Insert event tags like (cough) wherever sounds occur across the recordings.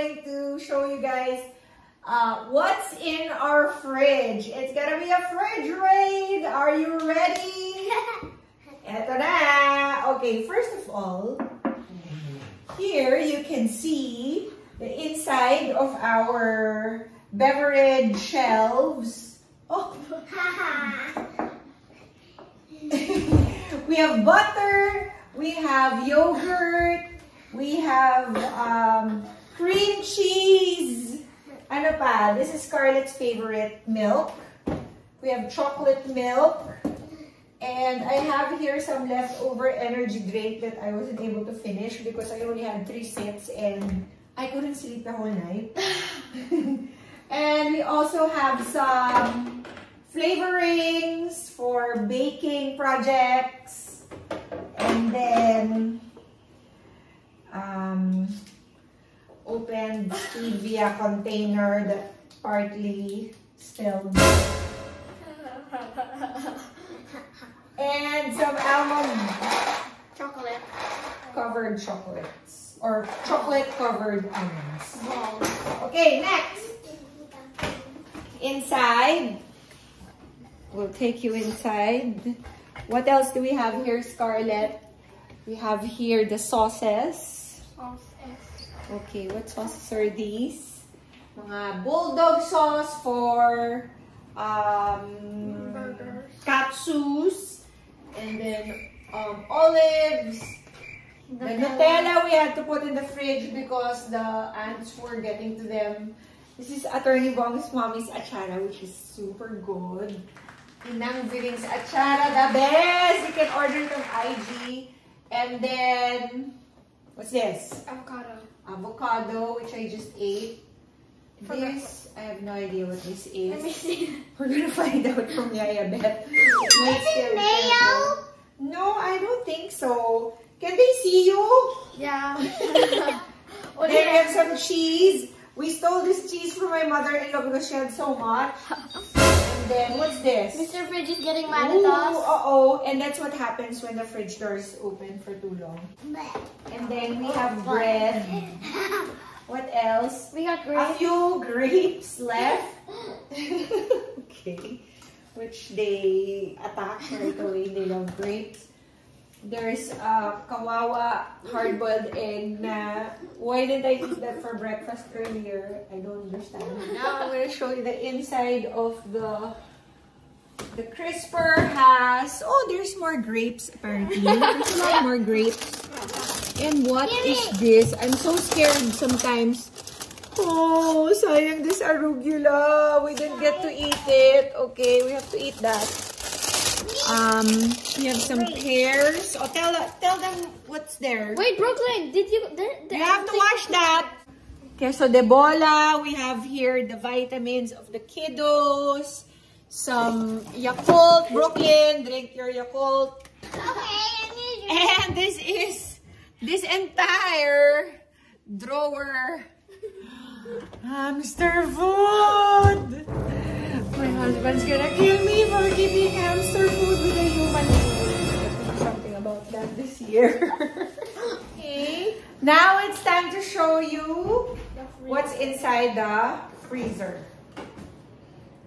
going to show you guys uh, what's in our fridge. It's gonna be a fridge raid. Are you ready? (laughs) Eto na! Okay, first of all, here you can see the inside of our beverage shelves. Oh, (laughs) we have butter, we have yogurt, we have um, cream cheese. Ano This is Scarlett's favorite milk. We have chocolate milk. And I have here some leftover energy drink that I wasn't able to finish because I only had three sips and I couldn't sleep the whole night. (laughs) and we also have some flavorings for baking projects. And then um, opened stevia container that partly spilled. And some almond Chocolate. covered chocolates. Or chocolate covered almonds. Okay, next. Inside. We'll take you inside. What else do we have here, Scarlett? We have here the sauces. Okay, what sauces are these? Mga bulldog sauce for um, Burgers. katsus. And then um, olives. The Nutella we had to put in the fridge because the ants were getting to them. This is Attorney Bong's mommy's achara, which is super good. Inang Villing's achara, the best! You can order it on IG. And then, what's this? Avocado. Avocado, which I just ate. For This, I have no idea what this is. Let me see. (laughs) We're gonna find out from Yaya Beth. Is it mayo? No, I don't think so. Can they see you? Yeah. (laughs) Then we have some cheese. We stole this cheese from my mother-in-law because she had so much. Then, what's this? Mr. Fridge is getting mad Ooh, at us. uh-oh. And that's what happens when the fridge door is open for too long. And then we have bread. (laughs) What else? We got A few grapes left. (laughs) okay. Which they attack right away. They love grapes. There's uh, kawawa hard-boiled egg na why didn't I eat that for breakfast earlier? I don't understand. Now I'm gonna show you the inside of the the crisper has oh there's more grapes apparently. There's a lot more grapes. And what is this? I'm so scared sometimes. Oh, sayang this arugula. We didn't get to eat it. Okay, we have to eat that. Um, we have some pears. Oh, tell tell them what's there. Wait, Brooklyn, did you? There, there, You have to wash that. Queso de bola. We have here the vitamins of the kiddos. Some Yakult. Brooklyn, drink your Yakult. Okay, And this is this entire drawer. Hamster food! My husband's gonna kill me for keeping hamster food that this year. okay. Now it's time to show you what's inside the freezer.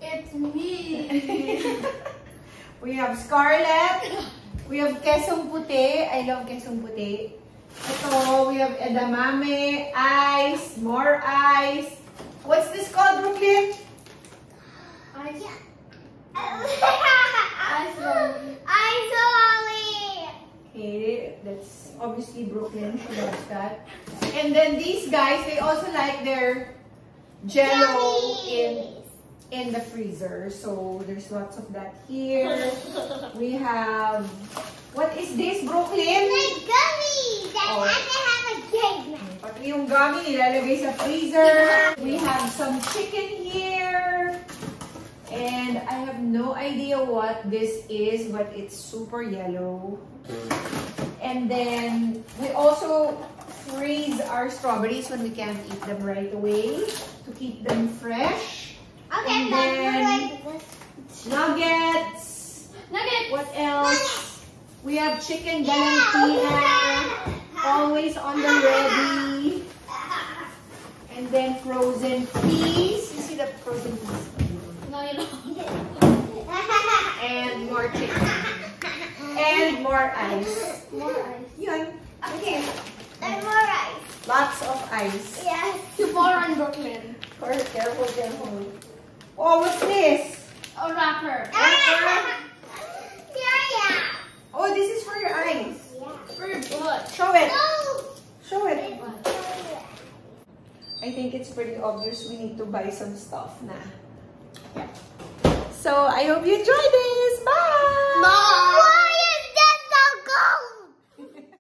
It's me. (laughs) We have Scarlett. We have quesong puti. I love quesong puti. Ito, we have edamame, ice, more ice. What's this called, Brooklyn? Uh, I, Okay, obviously Brooklyn. She loves that. And then these guys, they also like their jello in in the freezer. So there's lots of that here. (laughs) We have what is this, Brooklyn? Oh. Pati yung gummy nilalagay sa freezer. We have some chicken here. And I have no idea what this is, but it's super yellow. And then we also freeze our strawberries when we can't eat them right away to keep them fresh. And then nuggets. Nuggets. What else? We have chicken galantina, always on the ready. And then frozen peas. You see the frozen peas? No, you don't. And more chicken. And more ice. More ice. Yun. Okay. And more rice. Lots of ice. Yes. Tomorrow in Brooklyn. Careful, careful, careful. Oh, what's this? A rapper. Ah, yeah, yeah. Oh, this is for your eyes. For your butt. Show it. No. Show it. I think it's pretty obvious we need to buy some stuff na. So, I hope you enjoyed